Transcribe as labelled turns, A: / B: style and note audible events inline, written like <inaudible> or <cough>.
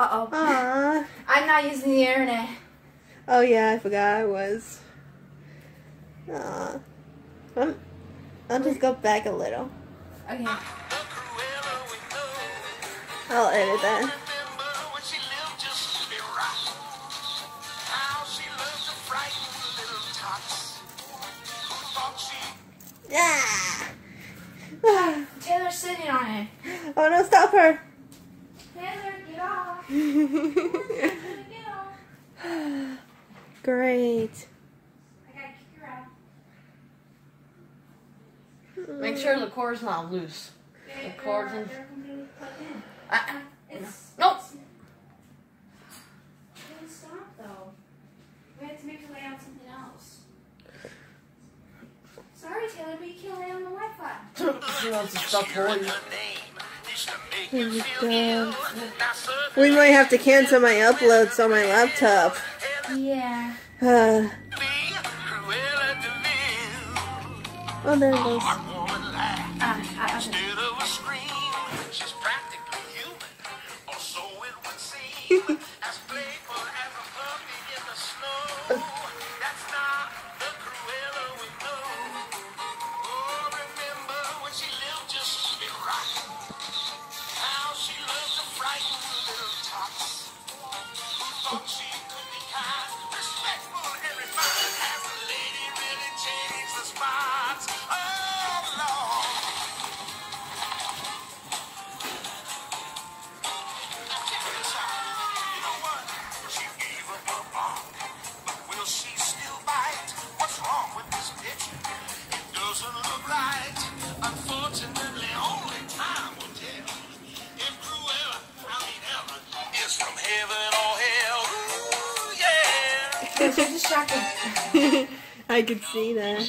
A: Uh oh.
B: Aww.
A: I'm not using the internet.
B: Oh yeah, I forgot I was. Aw. Um, I'll just go back a little.
A: Okay.
C: the Cruella we know.
B: I'll edit that.
C: Remember when she lived just to be right. How she loved to frighten little tots. Who thought she
B: Ah.
A: Taylor's sitting on it. <sighs>
B: oh no, stop her. <laughs> Great.
A: I gotta kick her out.
D: Make sure the cord's not loose. The cord's
A: they're-
D: in-
A: they're completely plugged in.
D: Ah,
A: It's
D: Nope.
A: it's- It stop though. We had to make her lay on something else. Sorry, Taylor, but you can't lay on the Wi-Fi.
D: she wants to stop holding.
C: Her name used to make you
B: my
C: feel ill.
B: God.
C: Now suddenly
B: We might have to cancel my uploads on my laptop.
A: Yeah.
B: Uh,
C: be Cruella de Vil.
B: oh, there it goes.
C: Heartwarming laugh.
A: Ah, ah, okay.
C: Doesn't look right. Unfortunately, only time will tell. If Cruella, I mean Ella, is from heaven or hell. Ooh, yeah.
A: She's <laughs> distracted. <laughs>
B: I could see that.